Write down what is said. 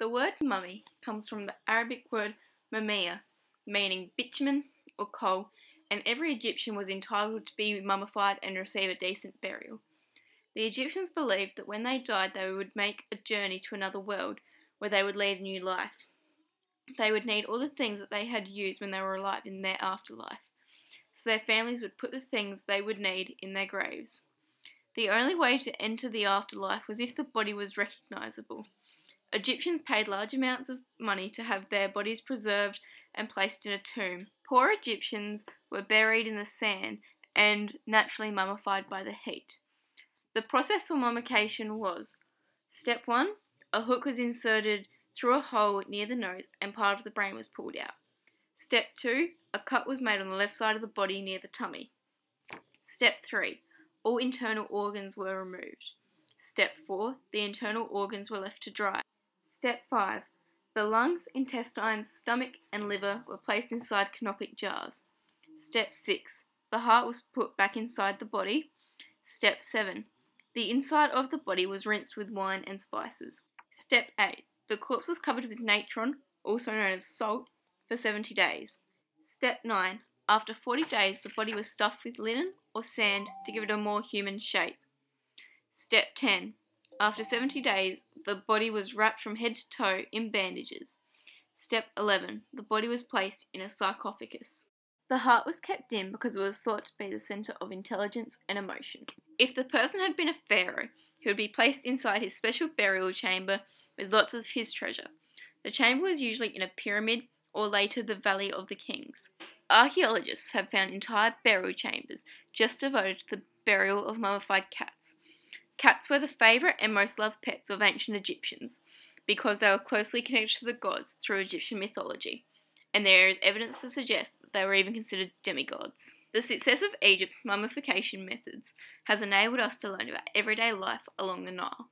The word mummy comes from the Arabic word mumia, meaning bitumen or coal, and every Egyptian was entitled to be mummified and receive a decent burial. The Egyptians believed that when they died, they would make a journey to another world where they would lead a new life. They would need all the things that they had used when they were alive in their afterlife, so their families would put the things they would need in their graves. The only way to enter the afterlife was if the body was recognizable. Egyptians paid large amounts of money to have their bodies preserved and placed in a tomb. Poor Egyptians were buried in the sand and naturally mummified by the heat. The process for mummification was Step 1 A hook was inserted through a hole near the nose and part of the brain was pulled out. Step 2 A cut was made on the left side of the body near the tummy. Step 3 All internal organs were removed. Step 4 The internal organs were left to dry. Step 5. The lungs, intestines, stomach, and liver were placed inside canopic jars. Step 6. The heart was put back inside the body. Step 7. The inside of the body was rinsed with wine and spices. Step 8. The corpse was covered with natron, also known as salt, for 70 days. Step 9. After 40 days, the body was stuffed with linen or sand to give it a more human shape. Step 10. After 70 days, the body was wrapped from head to toe in bandages. Step 11. The body was placed in a sarcophagus. The heart was kept in because it was thought to be the centre of intelligence and emotion. If the person had been a pharaoh, he would be placed inside his special burial chamber with lots of his treasure. The chamber was usually in a pyramid or later the Valley of the Kings. Archaeologists have found entire burial chambers just devoted to the burial of mummified cats. Cats were the favourite and most loved pets of ancient Egyptians because they were closely connected to the gods through Egyptian mythology, and there is evidence to suggest that they were even considered demigods. The success of Egypt's mummification methods has enabled us to learn about everyday life along the Nile.